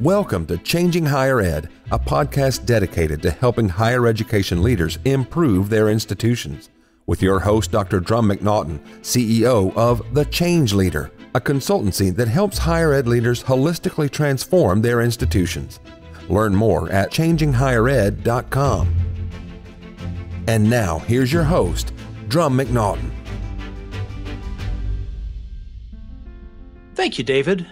Welcome to Changing Higher Ed, a podcast dedicated to helping higher education leaders improve their institutions. With your host, Dr. Drumm McNaughton, CEO of The Change Leader, a consultancy that helps higher ed leaders holistically transform their institutions. Learn more at changinghighered.com. And now, here's your host, Drumm McNaughton. Thank you, David.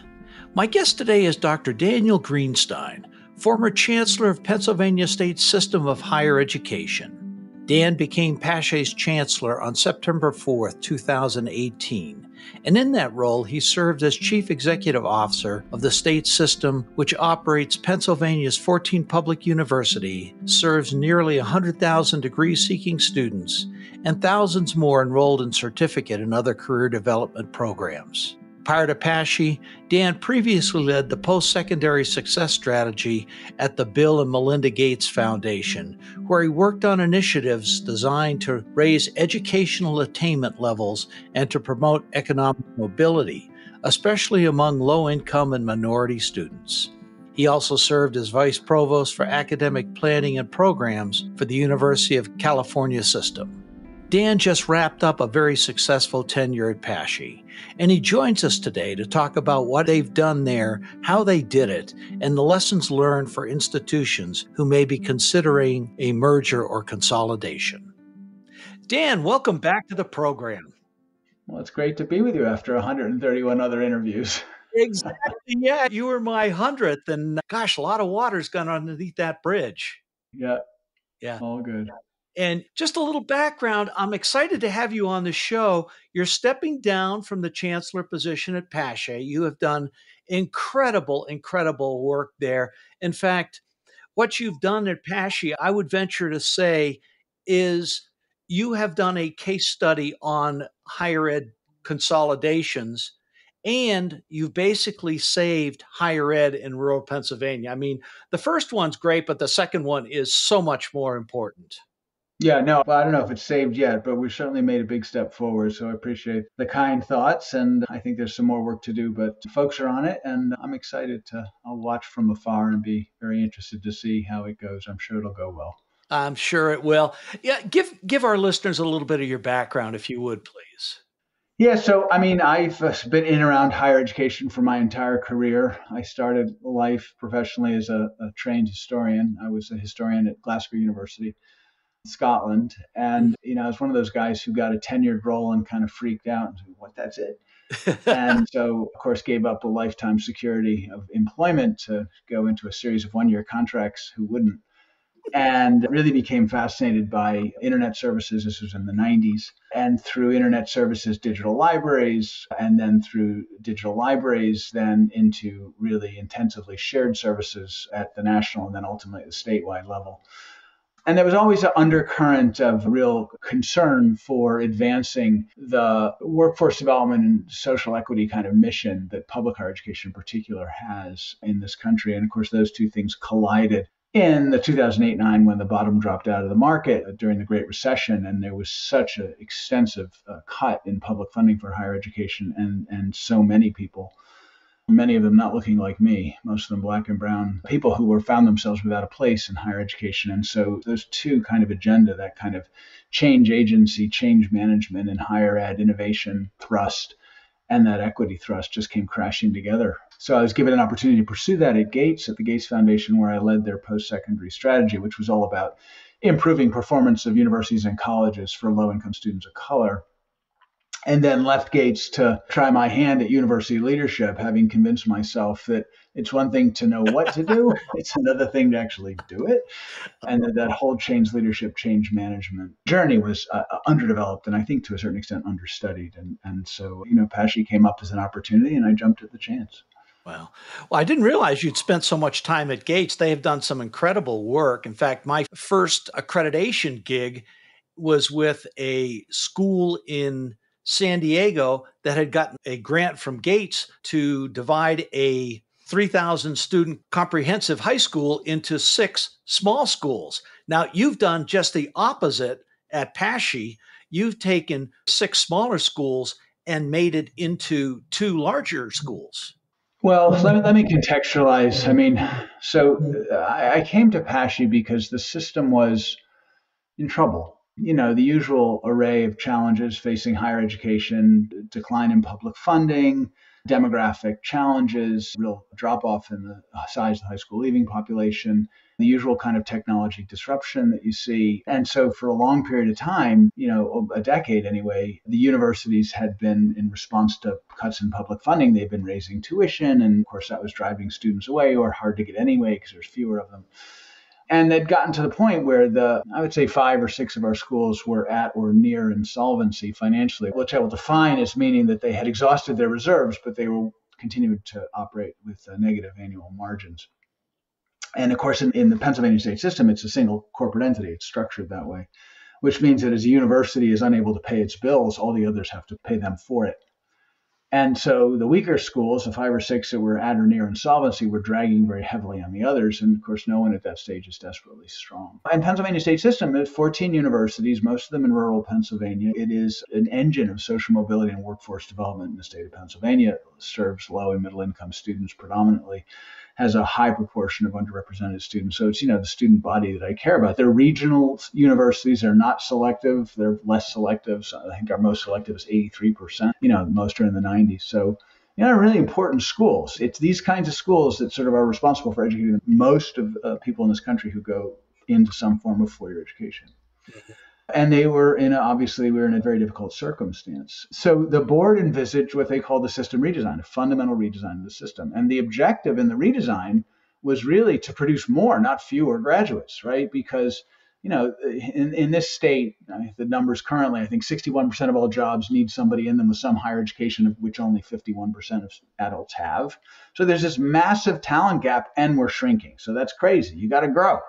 My guest today is Dr. Daniel Greenstein, former Chancellor of Pennsylvania State System of Higher Education. Dan became PASSHE's Chancellor on September 4, 2018, and in that role he served as Chief Executive Officer of the state system which operates Pennsylvania's 14 public university, serves nearly 100,000 degree-seeking students, and thousands more enrolled in certificate and other career development programs. Prior to PASSHE, Dan previously led the post secondary success strategy at the Bill and Melinda Gates Foundation, where he worked on initiatives designed to raise educational attainment levels and to promote economic mobility, especially among low income and minority students. He also served as Vice Provost for Academic Planning and Programs for the University of California System. Dan just wrapped up a very successful tenure at PASSHE, and he joins us today to talk about what they've done there, how they did it, and the lessons learned for institutions who may be considering a merger or consolidation. Dan, welcome back to the program. Well, it's great to be with you after 131 other interviews. exactly. Yeah, you were my 100th, and uh, gosh, a lot of water's gone underneath that bridge. Yeah. Yeah. All good. And just a little background I'm excited to have you on the show. You're stepping down from the chancellor position at PASSHE. You have done incredible, incredible work there. In fact, what you've done at PASSHE, I would venture to say, is you have done a case study on higher ed consolidations and you've basically saved higher ed in rural Pennsylvania. I mean, the first one's great, but the second one is so much more important. Yeah, no, I don't know if it's saved yet, but we've certainly made a big step forward. So I appreciate the kind thoughts, and I think there's some more work to do. But folks are on it, and I'm excited to. I'll watch from afar and be very interested to see how it goes. I'm sure it'll go well. I'm sure it will. Yeah, give give our listeners a little bit of your background, if you would, please. Yeah, so I mean, I've uh, been in around higher education for my entire career. I started life professionally as a, a trained historian. I was a historian at Glasgow University Scotland. And, you know, I was one of those guys who got a tenured role and kind of freaked out and said, what, that's it? and so, of course, gave up a lifetime security of employment to go into a series of one year contracts. Who wouldn't? And really became fascinated by internet services. This was in the 90s. And through internet services, digital libraries, and then through digital libraries, then into really intensively shared services at the national and then ultimately the statewide level. And there was always an undercurrent of real concern for advancing the workforce development and social equity kind of mission that public higher education in particular has in this country. And of course, those two things collided in the 2008 9 when the bottom dropped out of the market during the Great Recession. And there was such an extensive uh, cut in public funding for higher education, and, and so many people many of them not looking like me, most of them black and brown, people who were found themselves without a place in higher education. And so those two kind of agenda, that kind of change agency, change management and higher ed innovation thrust and that equity thrust just came crashing together. So I was given an opportunity to pursue that at Gates, at the Gates Foundation, where I led their post secondary strategy, which was all about improving performance of universities and colleges for low income students of color and then left Gates to try my hand at university leadership, having convinced myself that it's one thing to know what to do, it's another thing to actually do it. And that, that whole change leadership, change management journey was uh, uh, underdeveloped and I think to a certain extent understudied. And, and so, you know, PASSHE came up as an opportunity and I jumped at the chance. Wow. Well, I didn't realize you'd spent so much time at Gates. They have done some incredible work. In fact, my first accreditation gig was with a school in San Diego that had gotten a grant from Gates to divide a 3,000 student comprehensive high school into six small schools. Now, you've done just the opposite at PASSHE. You've taken six smaller schools and made it into two larger schools. Well, let me, let me contextualize. I mean, so uh, I, I came to PASSHE because the system was in trouble. You know, the usual array of challenges facing higher education, decline in public funding, demographic challenges, real drop off in the size of the high school leaving population, the usual kind of technology disruption that you see. And so, for a long period of time, you know, a decade anyway, the universities had been, in response to cuts in public funding, they've been raising tuition. And of course, that was driving students away or hard to get anyway because there's fewer of them. And they'd gotten to the point where the, I would say five or six of our schools were at or near insolvency financially, which I will define as meaning that they had exhausted their reserves, but they were continuing to operate with uh, negative annual margins. And of course, in, in the Pennsylvania state system, it's a single corporate entity. It's structured that way, which means that as a university is unable to pay its bills, all the others have to pay them for it. And so the weaker schools, the five or six that were at or near insolvency, were dragging very heavily on the others. And of course, no one at that stage is desperately strong. And Pennsylvania state system has 14 universities, most of them in rural Pennsylvania. It is an engine of social mobility and workforce development in the state of Pennsylvania. It serves low and middle income students predominantly has a high proportion of underrepresented students. So it's, you know, the student body that I care about. They're regional universities. They're not selective. They're less selective. So I think our most selective is 83%. You know, most are in the 90s. So, you know, really important schools. It's these kinds of schools that sort of are responsible for educating most of uh, people in this country who go into some form of four-year education. Mm-hmm and they were in a, obviously we were in a very difficult circumstance. So the board envisaged what they called the system redesign a fundamental redesign of the system. And the objective in the redesign was really to produce more not fewer graduates right? Because you know in, in this state the numbers currently i think 61% of all jobs need somebody in them with some higher education of which only 51% of adults have. So there's this massive talent gap and we're shrinking. So that's crazy. You got to grow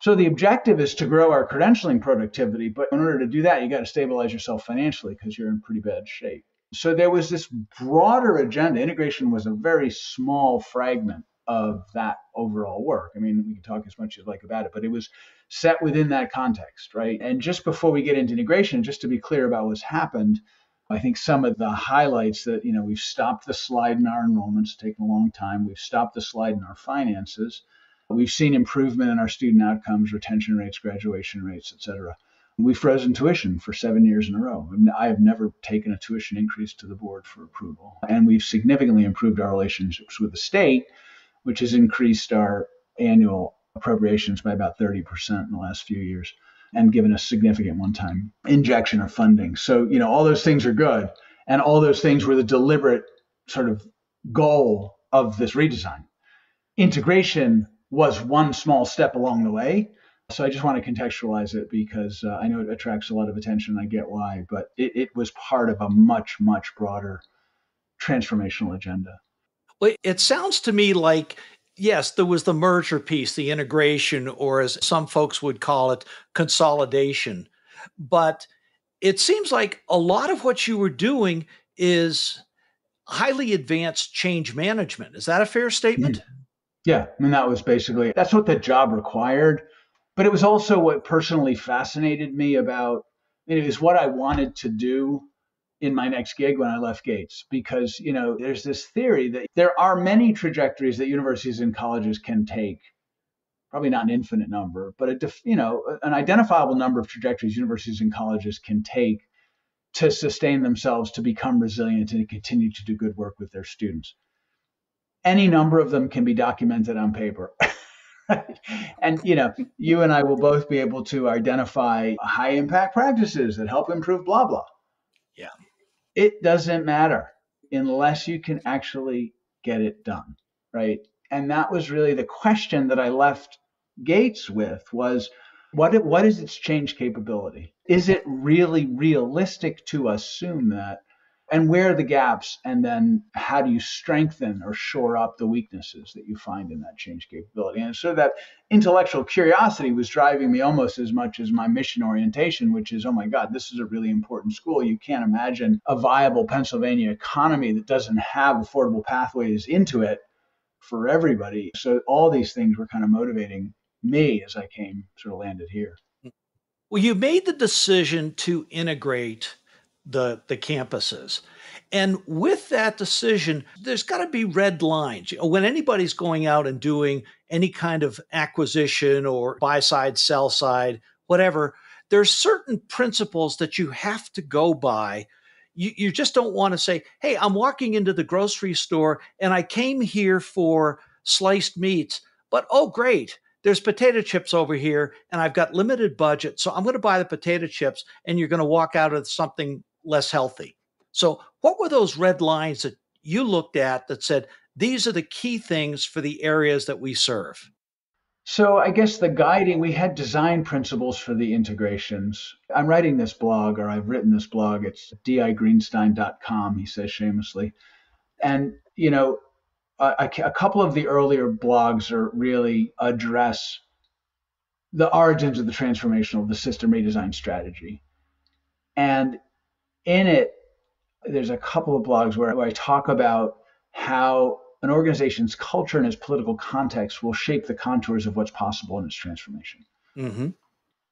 so the objective is to grow our credentialing productivity, but in order to do that, you got to stabilize yourself financially because you're in pretty bad shape. So there was this broader agenda. Integration was a very small fragment of that overall work. I mean, we can talk as much as you like about it, but it was set within that context, right? And just before we get into integration, just to be clear about what's happened, I think some of the highlights that, you know, we've stopped the slide in our enrollments, taken a long time. We've stopped the slide in our finances. We've seen improvement in our student outcomes, retention rates, graduation rates, et cetera. We've frozen tuition for seven years in a row. I have never taken a tuition increase to the board for approval. And we've significantly improved our relationships with the state, which has increased our annual appropriations by about 30% in the last few years and given a significant one time injection of funding. So, you know, all those things are good. And all those things were the deliberate sort of goal of this redesign. Integration was one small step along the way. So I just want to contextualize it because uh, I know it attracts a lot of attention. I get why, but it, it was part of a much, much broader transformational agenda. Well, it sounds to me like yes, there was the merger piece, the integration, or as some folks would call it, consolidation. But it seems like a lot of what you were doing is highly advanced change management. Is that a fair statement? Mm. Yeah, I mean that was basically that's what the job required, but it was also what personally fascinated me about it was what I wanted to do in my next gig when I left Gates because you know there's this theory that there are many trajectories that universities and colleges can take probably not an infinite number but a def, you know an identifiable number of trajectories universities and colleges can take to sustain themselves to become resilient and continue to do good work with their students any number of them can be documented on paper. and you know, you and I will both be able to identify high impact practices that help improve blah blah. Yeah. It doesn't matter unless you can actually get it done, right? And that was really the question that I left Gates with was what what is its change capability? Is it really realistic to assume that and where are the gaps? And then how do you strengthen or shore up the weaknesses that you find in that change capability? And so that intellectual curiosity was driving me almost as much as my mission orientation which is oh my god this is a really important school. You can't imagine a viable pennsylvania economy that doesn't have affordable pathways into it for everybody. So all these things were kind of motivating me as i came sort of landed here. Well you made the decision to integrate the, the campuses. And with that decision, there's got to be red lines. When anybody's going out and doing any kind of acquisition or buy side, sell side, whatever, there's certain principles that you have to go by. You, you just don't want to say, hey, I'm walking into the grocery store and I came here for sliced meats, but oh, great. There's potato chips over here, and I've got limited budget. So I'm going to buy the potato chips, and you're going to walk out of something less healthy. So, what were those red lines that you looked at that said these are the key things for the areas that we serve? So, I guess the guiding, we had design principles for the integrations. I'm writing this blog, or I've written this blog. It's digreenstein.com, he says shamelessly. And, you know, a, a couple of the earlier blogs are really address the origins of the transformational, the system redesign strategy. And in it, there's a couple of blogs where, where I talk about how an organization's culture and its political context will shape the contours of what's possible in its transformation. Mm-hmm.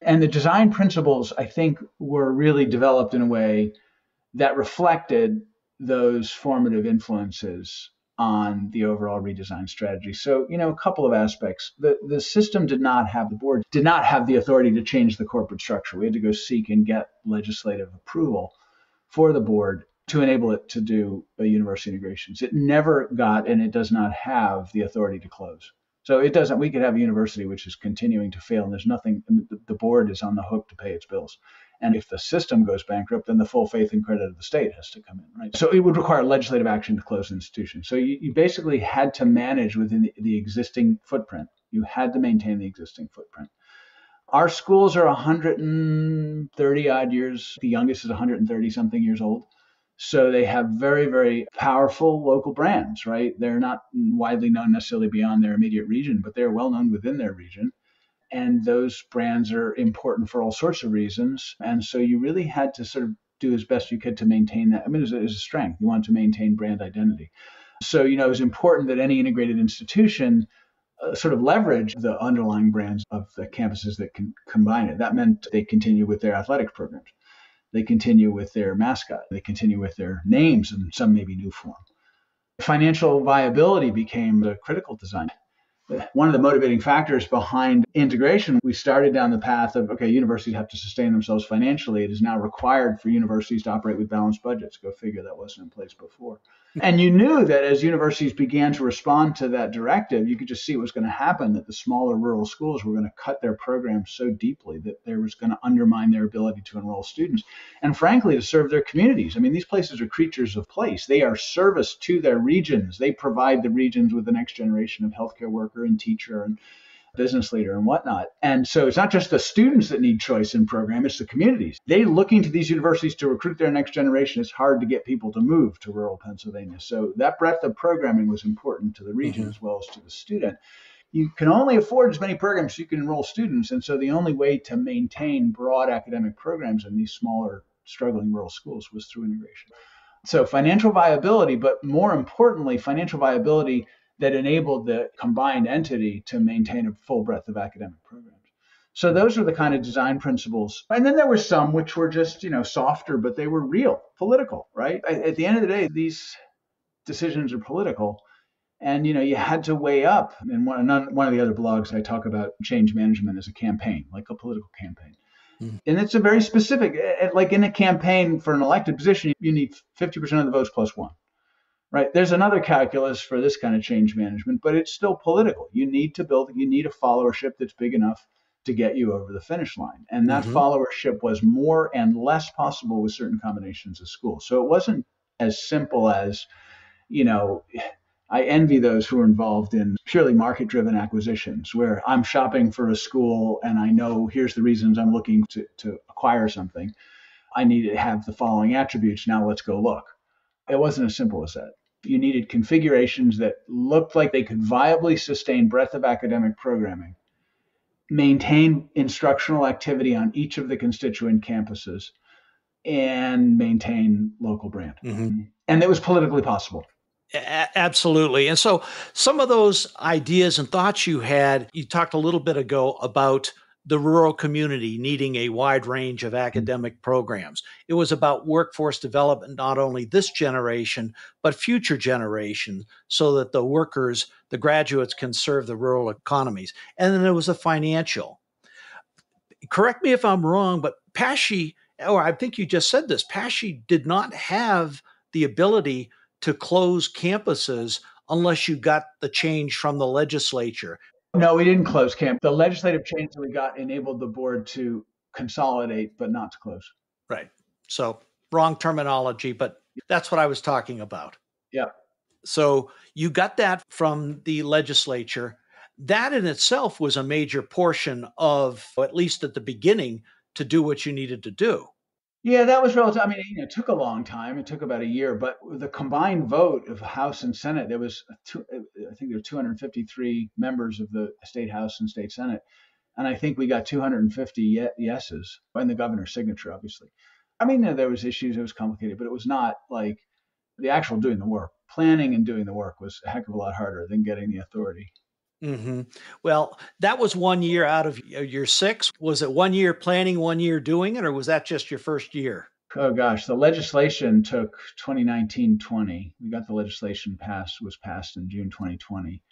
And the design principles, I think, were really developed in a way that reflected those formative influences on the overall redesign strategy. So, you know, a couple of aspects. The the system did not have the board did not have the authority to change the corporate structure. We had to go seek and get legislative approval for the board to enable it to do university integrations. It never got and it does not have the authority to close. So it doesn't. We could have a university which is continuing to fail, and there's nothing. The board is on the hook to pay its bills. And if the system goes bankrupt, then the full faith and credit of the state has to come in, right? So it would require legislative action to close the institution. So you, you basically had to manage within the, the existing footprint. You had to maintain the existing footprint. Our schools are 130 odd years. The youngest is 130 something years old. So they have very, very powerful local brands, right? They're not widely known necessarily beyond their immediate region, but they're well known within their region and those brands are important for all sorts of reasons. And so you really had to sort of do as best you could to maintain that. I mean, it was, a, it was a strength. You want to maintain brand identity. So, you know, it was important that any integrated institution uh, sort of leverage the underlying brands of the campuses that can combine it. That meant they continue with their athletic programs. They continue with their mascot. They continue with their names and some maybe new form. Financial viability became a critical design one of the motivating factors behind integration, we started down the path of okay, universities have to sustain themselves financially. It is now required for universities to operate with balanced budgets. Go figure, that wasn't in place before. And you knew that as universities began to respond to that directive, you could just see what was going to happen that the smaller rural schools were going to cut their programs so deeply that there was going to undermine their ability to enroll students and, frankly, to serve their communities. I mean, these places are creatures of place, they are service to their regions. They provide the regions with the next generation of healthcare worker and teacher and business leader and whatnot. And so it's not just the students that need choice in program, it's the communities. They looking to these universities to recruit their next generation. It's hard to get people to move to rural Pennsylvania. So that breadth of programming was important to the region mm-hmm. as well as to the student. You can only afford as many programs as you can enroll students. And so the only way to maintain broad academic programs in these smaller, struggling rural schools was through integration. So financial viability, but more importantly, financial viability that enabled the combined entity to maintain a full breadth of academic programs. So those were the kind of design principles. And then there were some which were just, you know, softer, but they were real, political, right? At the end of the day, these decisions are political. And, you know, you had to weigh up. And one, one of the other blogs, I talk about change management as a campaign, like a political campaign. Mm-hmm. And it's a very specific, like in a campaign for an elected position, you need 50% of the votes plus one right? There's another calculus for this kind of change management, but it's still political. You need to build, you need a followership that's big enough to get you over the finish line. And that mm-hmm. followership was more and less possible with certain combinations of schools. So it wasn't as simple as, you know, I envy those who are involved in purely market driven acquisitions where I'm shopping for a school and I know here's the reasons I'm looking to, to acquire something. I need to have the following attributes. Now let's go look. It wasn't as simple as that you needed configurations that looked like they could viably sustain breadth of academic programming, maintain instructional activity on each of the constituent campuses, and maintain local brand. Mm-hmm. And it was politically possible. absolutely. And so some of those ideas and thoughts you had, you talked a little bit ago about the rural community needing a wide range of hmm. academic programs. It was about workforce development, not only this generation, but future generations, so that the workers, the graduates can serve the rural economies. And then there was a financial. Correct me if I'm wrong, but PASSHE, or I think you just said this, PASSHE did not have the ability to close campuses unless you got the change from the legislature. No, we didn't close camp. The legislative change that we got enabled the board to consolidate, but not to close. Right. So wrong terminology, but that's what I was talking about. Yeah. So you got that from the legislature. That in itself was a major portion of, at least at the beginning, to do what you needed to do. Yeah, that was relative. I mean, you know, it took a long time. It took about a year, but the combined vote of House and Senate, there was, two, I think there were 253 members of the state House and state Senate, and I think we got 250 yeses, and the governor's signature, obviously. I mean, there was issues. It was complicated, but it was not like the actual doing the work. Planning and doing the work was a heck of a lot harder than getting the authority. Mm-hmm. Well, that was one year out of your six. Was it one year planning, one year doing it, or was that just your first year? Oh gosh, the legislation took 2019 20. We got the legislation passed, was passed in June 2020.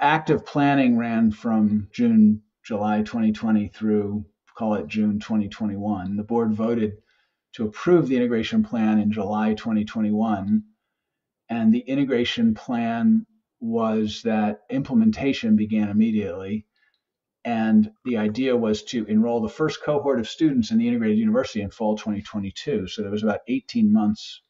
Active planning ran from June, July 2020 through, call it June 2021. The board voted to approve the integration plan in July 2021. And the integration plan was that implementation began immediately. And the idea was to enroll the first cohort of students in the integrated university in fall 2022. So there was about 18 months,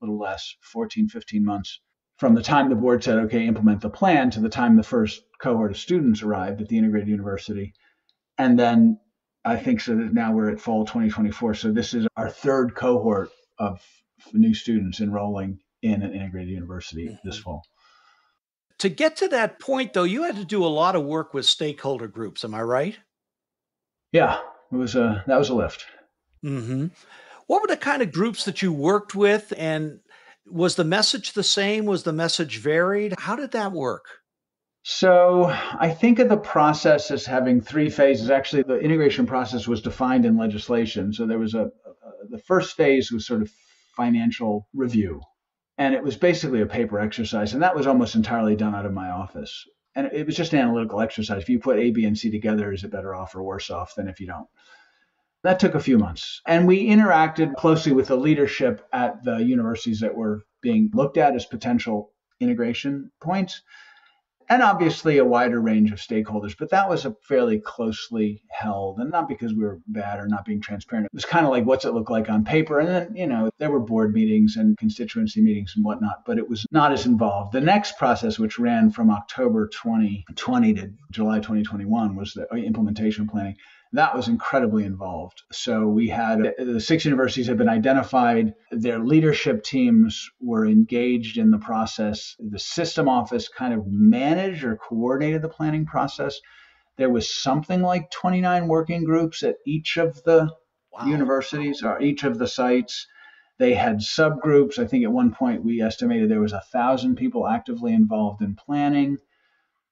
a little less, 14, 15 months from the time the board said, okay, implement the plan to the time the first cohort of students arrived at the integrated university. And then I think so that now we're at fall 2024. So this is our third cohort of new students enrolling in an integrated university mm-hmm. this fall. To get to that point, though, you had to do a lot of work with stakeholder groups. Am I right? Yeah, it was a that was a lift. Mm-hmm. What were the kind of groups that you worked with, and was the message the same? Was the message varied? How did that work? So I think of the process as having three phases. Actually, the integration process was defined in legislation. So there was a, a the first phase was sort of financial review, and it was basically a paper exercise. And that was almost entirely done out of my office. And it was just an analytical exercise. If you put A, B, and C together, is it better off or worse off than if you don't? That took a few months. And we interacted closely with the leadership at the universities that were being looked at as potential integration points and obviously a wider range of stakeholders. But that was a fairly closely held, and not because we were bad or not being transparent. It was kind of like, what's it look like on paper? And then, you know, there were board meetings and constituency meetings and whatnot, but it was not as involved. The next process, which ran from October 2020 to July 2021, was the uh, implementation planning that was incredibly involved. So we had the six universities had been identified, their leadership teams were engaged in the process. The system office kind of managed or coordinated the planning process. There was something like 29 working groups at each of the wow. universities or each of the sites. They had subgroups. I think at one point we estimated there was a thousand people actively involved in planning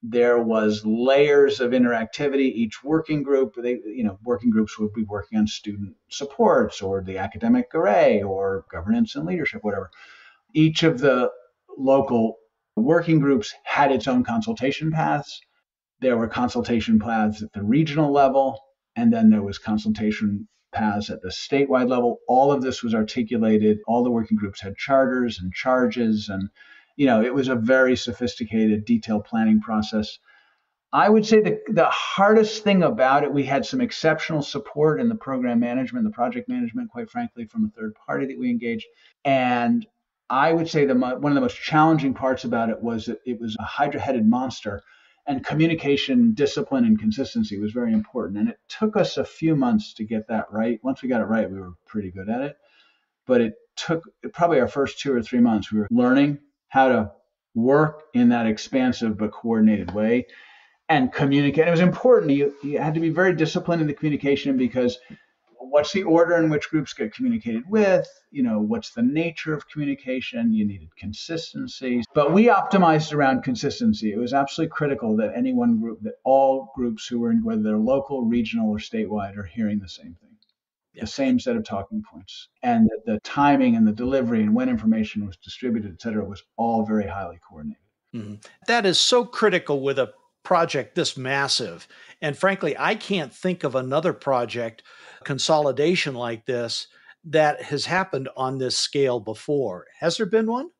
there was layers of interactivity. Each working group they you know working groups would be working on student supports or the academic array or governance and leadership whatever. Each of the local working groups had its own consultation paths. There were consultation paths at the regional level and then there was consultation paths at the statewide level. All of this was articulated. All the working groups had charters and charges and you know, it was a very sophisticated, detailed planning process. I would say the, the hardest thing about it, we had some exceptional support in the program management, the project management, quite frankly, from a third party that we engaged. And I would say the one of the most challenging parts about it was that it was a hydra-headed monster, and communication, discipline, and consistency was very important. And it took us a few months to get that right. Once we got it right, we were pretty good at it. But it took probably our first two or three months. We were learning how to work in that expansive but coordinated way and communicate. It was important. You, you had to be very disciplined in the communication because what's the order in which groups get communicated with? You know, what's the nature of communication? You needed consistency. But we optimized around consistency. It was absolutely critical that any one group, that all groups who were in, whether they're local, regional, or statewide, are hearing the same thing. Yeah. The same set of talking points, and that the timing and the delivery and when information was distributed, et cetera, was all very highly coordinated. Mm-hmm. That is so critical with a project this massive. And frankly, I can't think of another project consolidation like this that has happened on this scale before. Has there been one?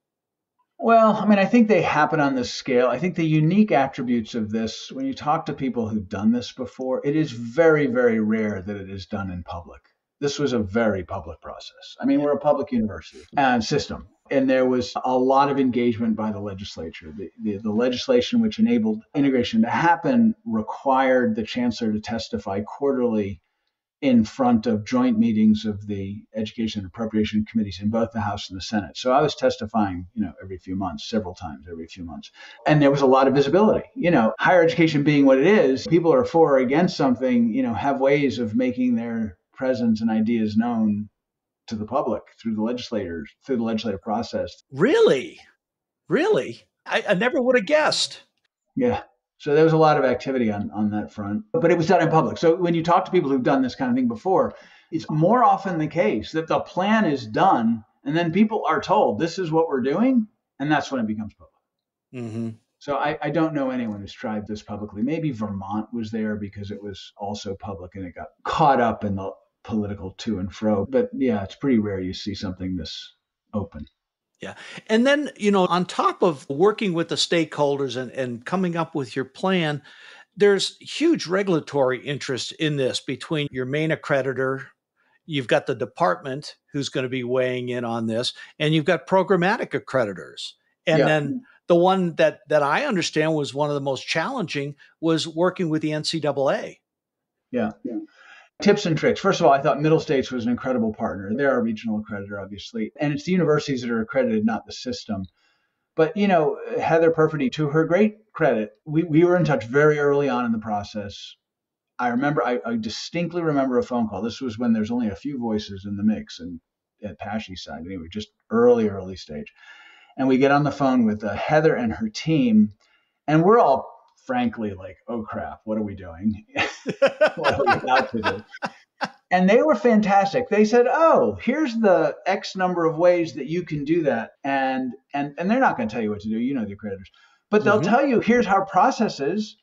Well, I mean, I think they happen on this scale. I think the unique attributes of this, when you talk to people who've done this before, it is very, very rare that it is done in public. This was a very public process. I mean, we're a public university and system and there was a lot of engagement by the legislature. The, the, the, legislation which enabled integration to happen required the chancellor to testify quarterly in front of joint meetings of the education and appropriation committees in both the House and the Senate. So I was testifying, you know, every few months, several times every few months. And there was a lot of visibility. You know, higher education being what it is, people are for or against something, you know, have ways of making their presence and ideas known to the public through the legislators through the legislative process. Really, really, I, I never would have guessed. Yeah. So there was a lot of activity on on that front, but it was done in public. So when you talk to people who've done this kind of thing before, it's more often the case that the plan is done, and then people are told this is what we're doing, and that's when it becomes public. Mm-hmm. So I, I, don't know anyone who's tried this publicly. Maybe Vermont was there because it was also public and it got caught up in the political to and fro. But yeah, it's pretty rare you see something this open. Yeah. And then, you know, on top of working with the stakeholders and, and coming up with your plan, there's huge regulatory interest in this between your main accreditor, you've got the department who's going to be weighing in on this, and you've got programmatic accreditors. And yeah. then the one that that I understand was one of the most challenging was working with the NCAA. Yeah. yeah. Tips and tricks. First of all, I thought Middle States was an incredible partner. They're a regional accreditor, obviously, and it's the universities that are accredited, not the system. But you know, Heather Perfetti, to her great credit, we, we were in touch very early on in the process. I remember, I, I distinctly remember a phone call. This was when there's only a few voices in the mix, and at PASSHE's side, anyway, just early, early stage. And we get on the phone with uh, Heather and her team, and we're all frankly like, oh crap, what are we doing? what are we about to do? And they were fantastic. They said, "Oh, here's the X number of ways that you can do that," and and and they're not going to tell you what to do. You know the creditors, but they'll mm-hmm. tell you here's our processes,"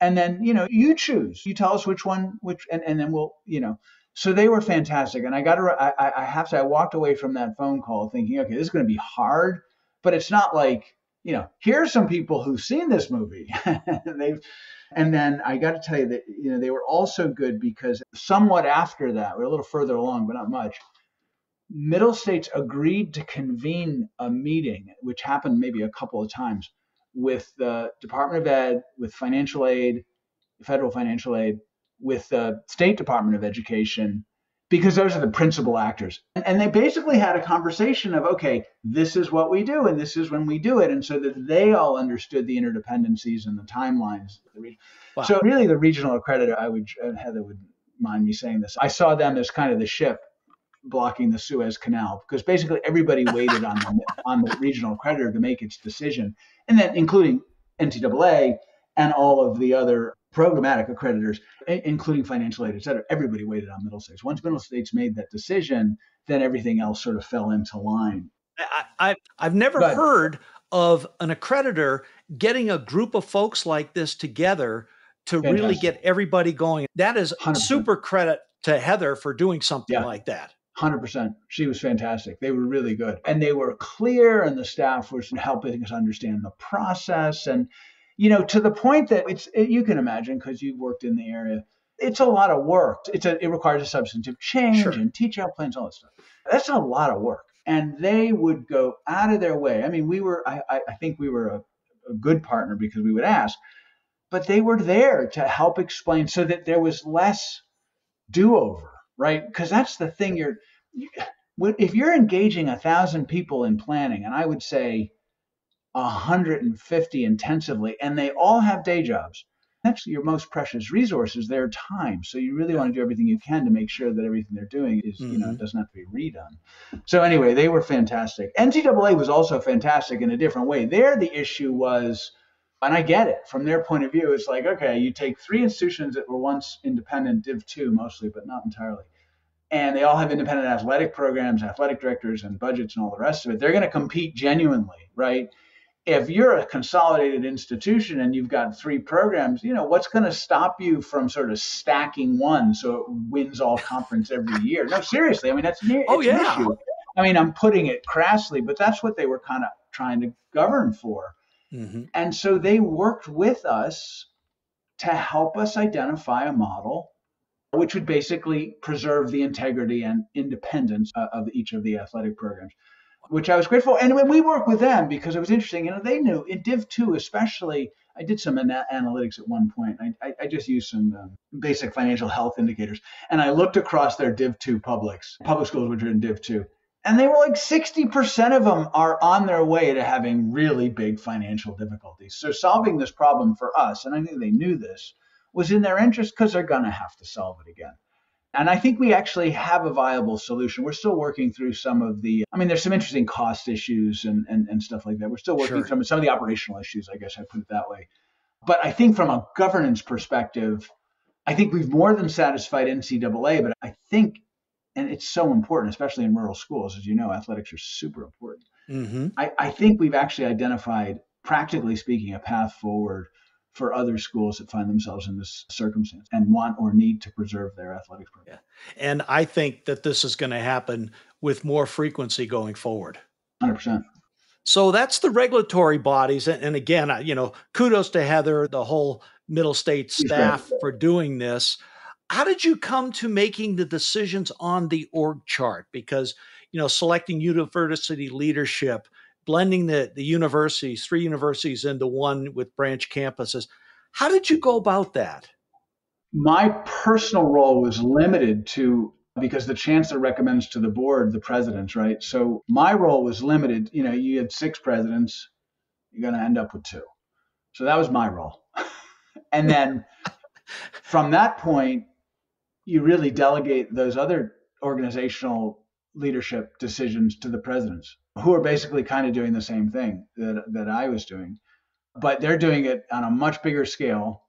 and then you know you choose. You tell us which one, which, and and then we'll you know. So they were fantastic, and I got to. I, I have to. I walked away from that phone call thinking, okay, this is going to be hard, but it's not like you know, here's some people who've seen this movie. They've, and then I got to tell you that you know they were also good because somewhat after that, we're a little further along, but not much. Middle States agreed to convene a meeting, which happened maybe a couple of times, with the Department of Ed, with financial aid, federal financial aid, with the State Department of Education, because those are the principal actors. And they basically had a conversation of, okay, this is what we do and this is when we do it. And so that they all understood the interdependencies and the timelines. Wow. So really the regional accreditor, I would, uh, Heather would mind me saying this. I saw them as kind of the ship blocking the Suez Canal because basically everybody waited on the, on the regional accreditor to make its decision. And then including NCAA and all of the other programmatic accreditors, including financial aid, et cetera, everybody waited on middle states. Once middle states made that decision, then everything else sort of fell into line. I, I, have never but, heard of an accreditor getting a group of folks like this together to fantastic. really get everybody going. That is 100%. super credit to Heather for doing something yeah. like that. 100%. She was fantastic. They were really good. And they were clear, and the staff was helping us understand the process. And you know, to the point that it's it, you can imagine because you've worked in the area. It's a lot of work. It's a it requires a substantive change sure. and teach out plans, all that stuff. That's a lot of work, and they would go out of their way. I mean, we were I I think we were a, a good partner because we would ask, but they were there to help explain so that there was less do over, right? Because that's the thing. You're if you're engaging a thousand people in planning, and I would say 150 intensively, and they all have day jobs. that's your most precious resource is their time. So you really want to do everything you can to make sure that everything they're doing is, mm-hmm. you know, mm-hmm. doesn't have to be redone. So anyway, they were fantastic. NCAA was also fantastic in a different way. There, the issue was, and I get it from their point of view. It's like, okay, you take three institutions that were once independent, Div 2 mostly, but not entirely. And they all have independent athletic programs, athletic directors, and budgets, and all the rest of it. They're going to compete genuinely, right? If you're a consolidated institution and you've got three programs, you know, what's going to stop you from sort of stacking one so it wins all conference every year? No, seriously. I mean, that's an, oh, yeah. issue. I mean, I'm putting it crassly, but that's what they were kind of trying to govern for. Mm-hmm. And so they worked with us to help us identify a model which would basically preserve the integrity and independence of each of the athletic programs which I was grateful. And when we work with them, because it was interesting, you know, they knew in Div 2 especially, I did some ana- analytics at one point. I, I, I just used some um, basic financial health indicators. And I looked across their Div 2 publics, public schools which are in Div 2. And they were like 60% of them are on their way to having really big financial difficulties. So solving this problem for us, and I knew they knew this, was in their interest because they're going to have to solve it again. And I think we actually have a viable solution. We're still working through some of the, I mean, there's some interesting cost issues and, and, and stuff like that. We're still working sure. through some of the operational issues, I guess I put it that way. But I think from a governance perspective, I think we've more than satisfied NCAA, but I think, and it's so important, especially in rural schools, as you know, athletics are super important. Mm-hmm. I, I think we've actually identified, practically speaking, a path forward for other schools that find themselves in this circumstance and want or need to preserve their athletics program. Yeah. And I think that this is going to happen with more frequency going forward. 100%. So that's the regulatory bodies. And, again, you know, kudos to Heather, the whole middle state staff for doing this. How did you come to making the decisions on the org chart? Because, you know, selecting university leadership, blending the, the universities, three universities into one with branch campuses. How did you go about that? My personal role was limited to because the chancellor recommends to the board the presidents, right? So my role was limited. You know, you had six presidents, you're going to end up with two. So that was my role. and then from that point, you really delegate those other organizational leadership decisions to the presidents who are basically kind of doing the same thing that, that I was doing, but they're doing it on a much bigger scale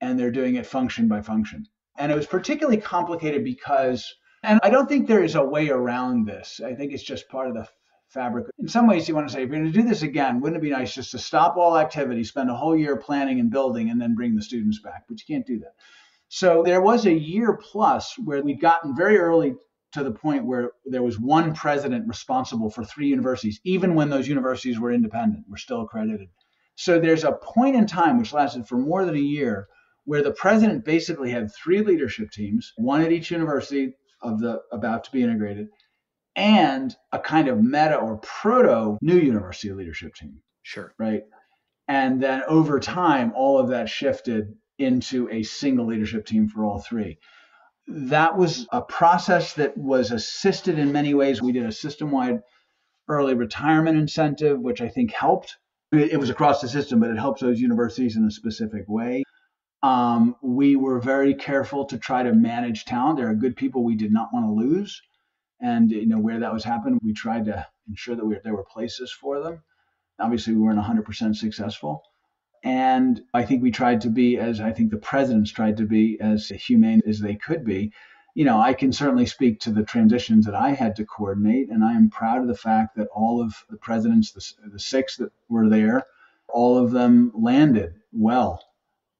and they're doing it function by function. And it was particularly complicated because, and I don't think there is a way around this. I think it's just part of the fabric. In some ways, you want to say, if you're going to do this again, wouldn't it be nice just to stop all activity, spend a whole year planning and building, and then bring the students back? But you can't do that. So there was a year plus where we'd gotten very early to the point where there was one president responsible for three universities, even when those universities were independent, were still accredited. So there's a point in time which lasted for more than a year where the president basically had three leadership teams, one at each university of the about to be integrated, and a kind of meta or proto new university leadership team. Sure. Right. And then over time, all of that shifted into a single leadership team for all three that was a process that was assisted in many ways. We did a system wide early retirement incentive, which I think helped. It was across the system, but it helps those universities in a specific way. Um, we were very careful to try to manage talent. There are good people we did not want to lose. And you know where that was happening, we tried to ensure that we, there were places for them. Obviously, we weren't 100% successful. And I think we tried to be, as I think the presidents tried to be, as humane as they could be. You know, I can certainly speak to the transitions that I had to coordinate, and I am proud of the fact that all of the presidents, the, the six that were there, all of them landed well.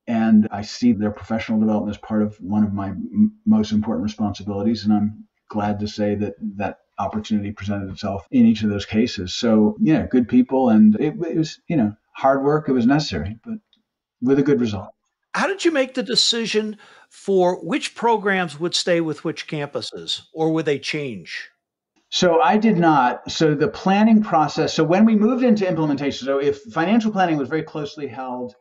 And I see their professional development as part of one of my m- most important responsibilities. And I'm glad to say that that opportunity presented itself in each of those cases. So, yeah, good people. And it, it was, you know, hard work. It was necessary, but with a good result. How did you make the decision for which programs would stay with which campuses, or would they change? So I did not. So the planning process. So when we moved into implementation, so if financial planning was very closely held,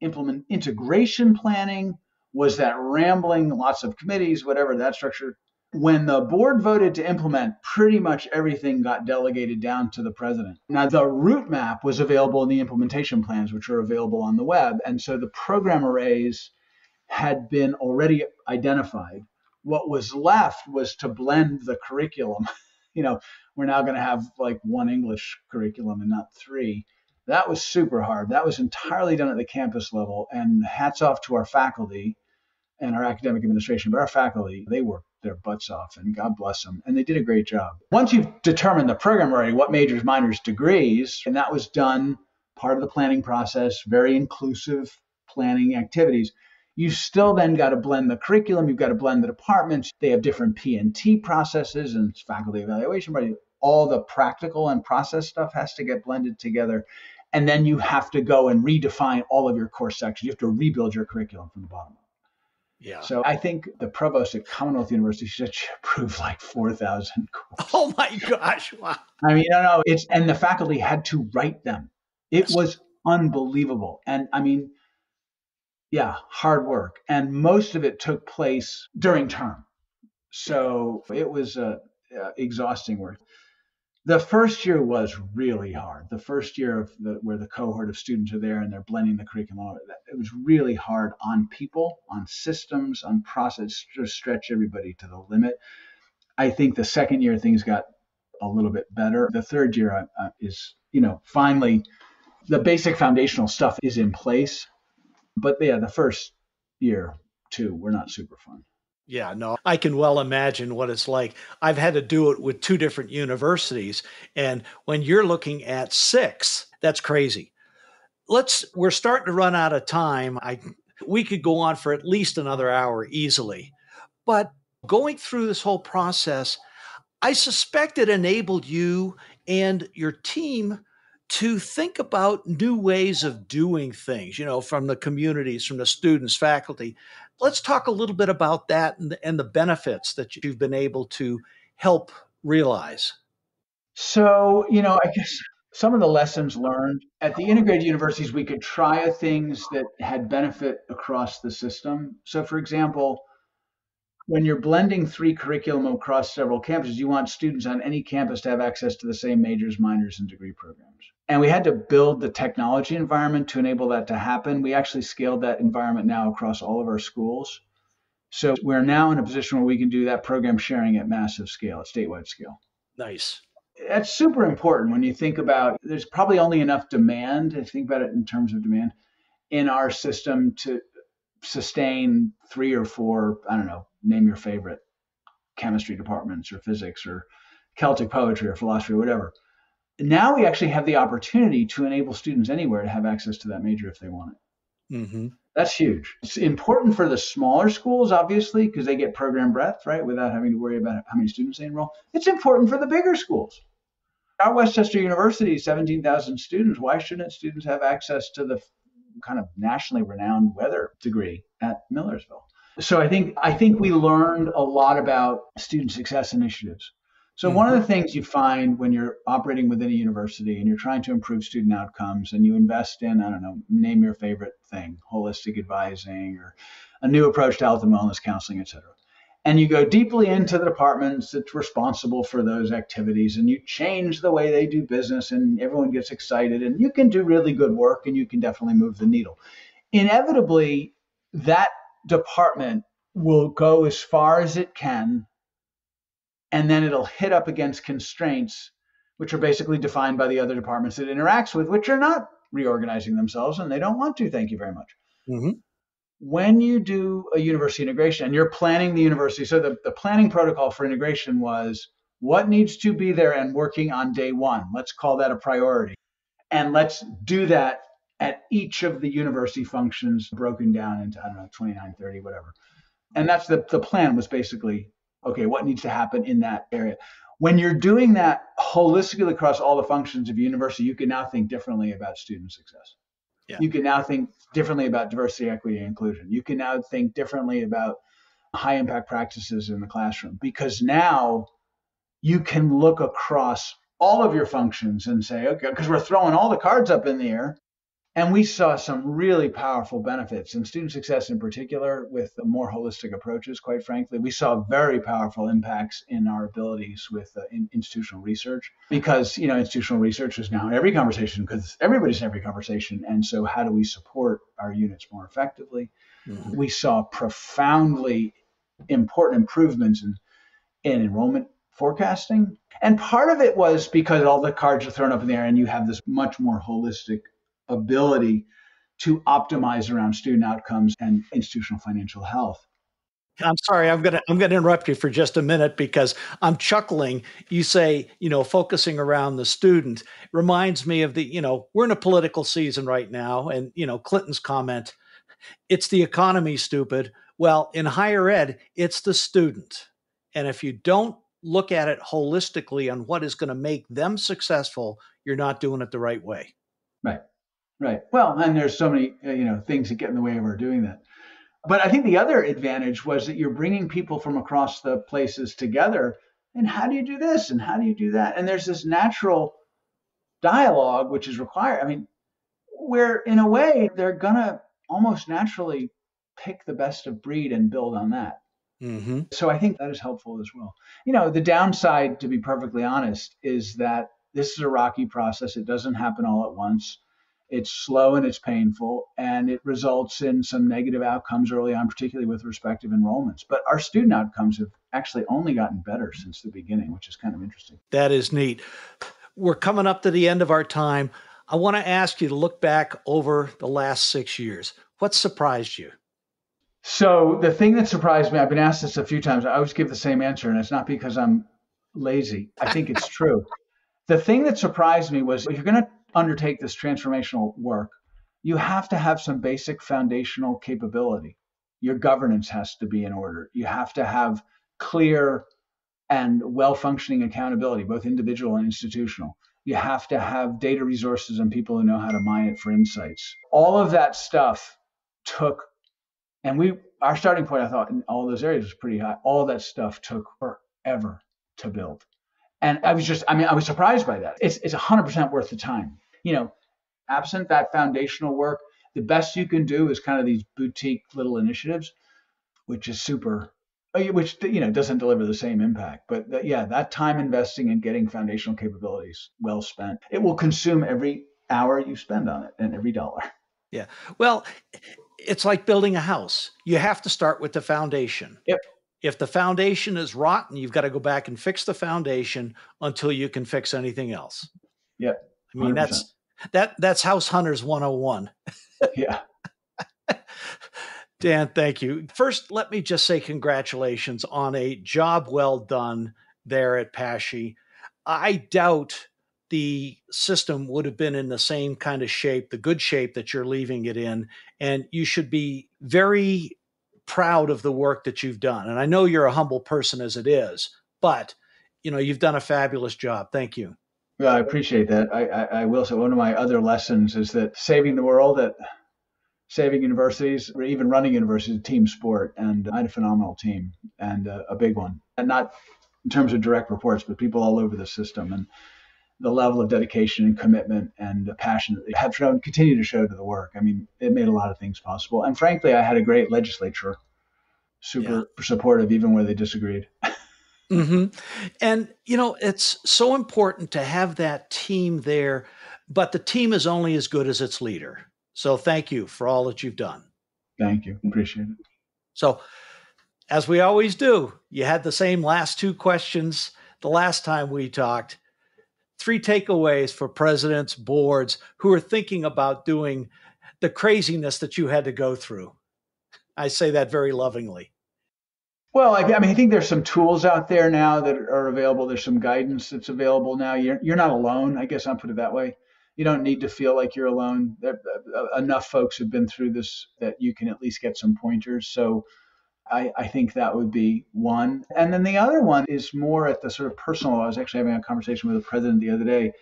implement integration planning was that rambling, lots of committees, whatever that structure when the board voted to implement, pretty much everything got delegated down to the president. Now, the route map was available in the implementation plans, which are available on the web. And so the program arrays had been already identified. What was left was to blend the curriculum. you know, we're now going to have like one English curriculum and not three. That was super hard. That was entirely done at the campus level. And hats off to our faculty and our academic administration, but our faculty, they worked their butts off and God bless them. And they did a great job. Once you've determined the program already, what majors, minors, degrees, and that was done part of the planning process, very inclusive planning activities. You still then got to blend the curriculum. You've got to blend the departments. They have different P&T processes and faculty evaluation. But all the practical and process stuff has to get blended together. And then you have to go and redefine all of your course sections. You have to rebuild your curriculum from the bottom up. Yeah. So I think the provost at Commonwealth University should approve like 4,000 courses. Oh my gosh. Wow. I mean, no, don't. It's, and the faculty had to write them. It was unbelievable. And I mean, yeah, hard work. And most of it took place during term. So it was uh, uh, exhausting work. The first year was really hard. The first year of the, where the cohort of students are there and they're blending the curriculum, it was really hard on people, on systems, on process, to stretch everybody to the limit. I think the second year things got a little bit better. The third year uh, uh is, you know, finally the basic foundational stuff is in place. But yeah, the first year, two, were not super fun. Yeah, no, I can well imagine what it's like. I've had to do it with two different universities. And when you're looking at six, that's crazy. Let's, we're starting to run out of time. I, we could go on for at least another hour easily. But going through this whole process, I suspect it enabled you and your team to think about new ways of doing things, you know, from the communities, from the students, faculty. Let's talk a little bit about that and the, and the benefits that you've been able to help realize. So, you know, I guess some of the lessons learned at the integrated universities, we could try things that had benefit across the system. So, for example, when you're blending three curriculum across several campuses, you want students on any campus to have access to the same majors, minors, and degree programs. And we had to build the technology environment to enable that to happen. We actually scaled that environment now across all of our schools. So we're now in a position where we can do that program sharing at massive scale, at statewide scale. Nice. That's super important when you think about there's probably only enough demand, if you think about it in terms of demand, in our system to sustain three or four, I don't know, name your favorite chemistry departments or physics or Celtic poetry or philosophy or whatever. Now we actually have the opportunity to enable students anywhere to have access to that major if they want it. Mm-hmm. That's huge. It's important for the smaller schools, obviously, because they get program breadth, right, without having to worry about how many students they enroll. It's important for the bigger schools. Our West Chester University, 17,000 students. Why shouldn't students have access to the kind of nationally renowned weather degree at Millersville? So I think I think we learned a lot about student success initiatives. So mm-hmm. one of the things you find when you're operating within a university and you're trying to improve student outcomes and you invest in, I don't know, name your favorite thing, holistic advising or a new approach to health and wellness counseling, et cetera. And you go deeply into the departments that's responsible for those activities and you change the way they do business and everyone gets excited and you can do really good work and you can definitely move the needle. Inevitably, that department will go as far as it can, and then it'll hit up against constraints, which are basically defined by the other departments it interacts with, which are not reorganizing themselves, and they don't want to. Thank you very much. Mm-hmm. When you do a university integration and you're planning the university, so the, the planning protocol for integration was what needs to be there and working on day one. Let's call that a priority. And let's do that at each of the university functions broken down into, I don't know, 29, 30, whatever. And that's the, the plan was basically, okay, what needs to happen in that area? When you're doing that holistically across all the functions of university, you can now think differently about student success. Yeah. You can now think differently about diversity, equity, and inclusion. You can now think differently about high impact practices in the classroom because now you can look across all of your functions and say, okay, because we're throwing all the cards up in the air And we saw some really powerful benefits in student success in particular with the more holistic approaches, quite frankly. We saw very powerful impacts in our abilities with uh, in institutional research because, you know, institutional research is now in every conversation because everybody's in every conversation. And so how do we support our units more effectively? Mm-hmm. We saw profoundly important improvements in, in enrollment forecasting. And part of it was because all the cards are thrown up in the air and you have this much more holistic ability to optimize around student outcomes and institutional financial health. I'm sorry, I'm gonna I'm gonna interrupt you for just a minute because I'm chuckling. You say, you know, focusing around the student reminds me of the, you know, we're in a political season right now, and you know, Clinton's comment, it's the economy, stupid. Well, in higher ed, it's the student. And if you don't look at it holistically on what is going to make them successful, you're not doing it the right way. Right. Well, and there's so many uh, you know things that get in the way of our doing that. But I think the other advantage was that you're bringing people from across the places together. And how do you do this? And how do you do that? And there's this natural dialogue which is required. I mean, where in a way they're gonna almost naturally pick the best of breed and build on that. Mm-hmm. So I think that is helpful as well. You know, the downside, to be perfectly honest, is that this is a rocky process. It doesn't happen all at once. It's slow and it's painful, and it results in some negative outcomes early on, particularly with respective enrollments. But our student outcomes have actually only gotten better since the beginning, which is kind of interesting. That is neat. We're coming up to the end of our time. I want to ask you to look back over the last six years. What surprised you? So the thing that surprised me, I've been asked this a few times. I always give the same answer, and it's not because I'm lazy. I think it's true. the thing that surprised me was if you're going to undertake this transformational work, you have to have some basic foundational capability. Your governance has to be in order. You have to have clear and well functioning accountability, both individual and institutional. You have to have data resources and people who know how to mine it for insights. All of that stuff took, and we, our starting point, I thought, in all those areas was pretty high. All that stuff took forever to build. And I was just, I mean, I was surprised by that. It's, it's 100% worth the time you know, absent that foundational work, the best you can do is kind of these boutique little initiatives, which is super, uh, which you know doesn't deliver the same impact. But that, yeah, that time investing in getting foundational capabilities well spent, it will consume every hour you spend on it and every dollar. Yeah. Well, it's like building a house. You have to start with the foundation. Yep. If the foundation is rotten, you've got to go back and fix the foundation until you can fix anything else. Yep. I mean, that's that that's House Hunters 101. yeah. Dan, thank you. First, let me just say congratulations on a job well done there at PASSHE. I doubt the system would have been in the same kind of shape, the good shape that you're leaving it in. And you should be very proud of the work that you've done. And I know you're a humble person as it is, but you know, you've done a fabulous job. Thank you. Yeah, I appreciate that. I, I, I, will say one of my other lessons is that saving the world, that saving universities, or even running universities, a team sport, and I had a phenomenal team and uh, a big one, and not in terms of direct reports, but people all over the system, and the level of dedication and commitment and the passion that they have shown continue to show to the work. I mean, it made a lot of things possible, and frankly, I had a great legislature, super yeah. supportive, even where they disagreed. Mm-hmm. And, you know, it's so important to have that team there, but the team is only as good as its leader. So thank you for all that you've done. Thank you. Appreciate it. So, as we always do, you had the same last two questions the last time we talked. Three takeaways for presidents, boards who are thinking about doing the craziness that you had to go through. I say that very lovingly. Well, I, I, mean, I think there's some tools out there now that are available. There's some guidance that's available now. You're, you're not alone. I guess I'll put it that way. You don't need to feel like you're alone. There, uh, enough folks have been through this that you can at least get some pointers. So I, I think that would be one. And then the other one is more at the sort of personal. I was actually having a conversation with the president the other day.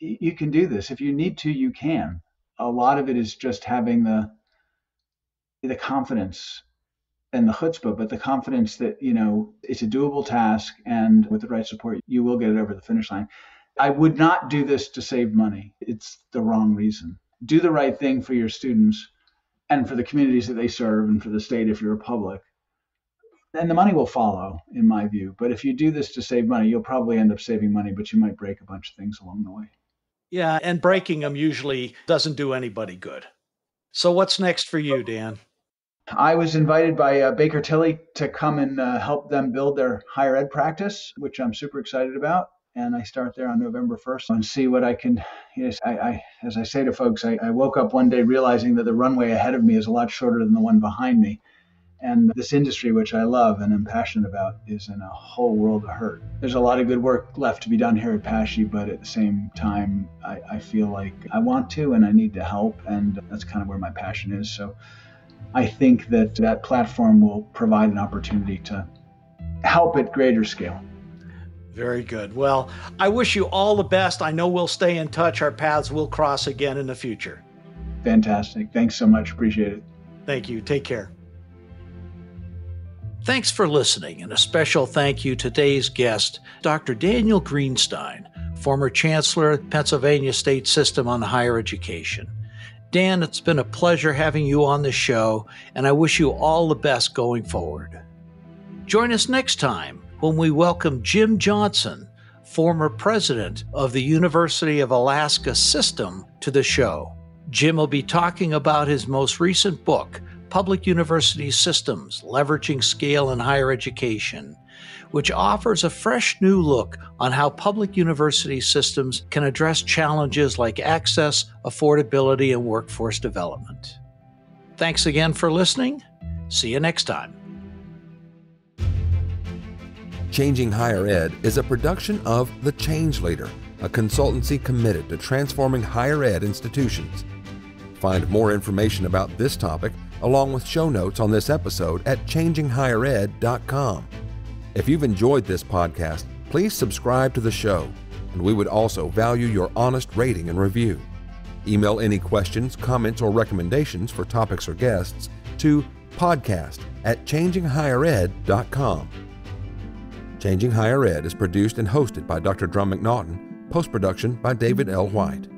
You can do this. If you need to, you can. A lot of it is just having the the confidence and the chutzpah, but the confidence that, you know, it's a doable task and with the right support, you will get it over the finish line. I would not do this to save money. It's the wrong reason. do the right thing for your students and for the communities that they serve and for the state if you're a public, then the money will follow, in my view. But if you do this to save money, you'll probably end up saving money, but you might break a bunch of things along the way. Yeah, and breaking them usually doesn't do anybody good. So, what's next for you, Dan? I was invited by uh, Baker Tilly to come and uh, help them build their higher ed practice, which I'm super excited about. And I start there on November 1st and see what I can. Yes, I, I as I say to folks, I, I woke up one day realizing that the runway ahead of me is a lot shorter than the one behind me. And this industry, which I love and am passionate about, is in a whole world of hurt. There's a lot of good work left to be done here at PASSHE, but at the same time, I, I feel like I want to and I need to help, and that's kind of where my passion is. So I think that that platform will provide an opportunity to help at greater scale. Very good. Well, I wish you all the best. I know we'll stay in touch. Our paths will cross again in the future. Fantastic. Thanks so much. Appreciate it. Thank you. Take care. Thanks for listening, and a special thank you to today's guest, Dr. Daniel Greenstein, former Chancellor of Pennsylvania State System on Higher Education. Dan, it's been a pleasure having you on the show, and I wish you all the best going forward. Join us next time when we welcome Jim Johnsen, former president of the University of Alaska System, to the show. Jim will be talking about his most recent book, Public University Systems Leveraging Scale in Higher Education, which offers a fresh new look on how public university systems can address challenges like access, affordability, and workforce development. Thanks again for listening. See you next time. Changing Higher Ed is a production of The Change Leader, a consultancy committed to transforming higher ed institutions. Find more information about this topic along with show notes on this episode at changinghighered.com. If you've enjoyed this podcast, please subscribe to the show, and we would also value your honest rating and review. Email any questions, comments, or recommendations for topics or guests to podcast at changinghighered.com. Changing Higher Ed is produced and hosted by Dr. Drumm McNaughton, post production by David L. White.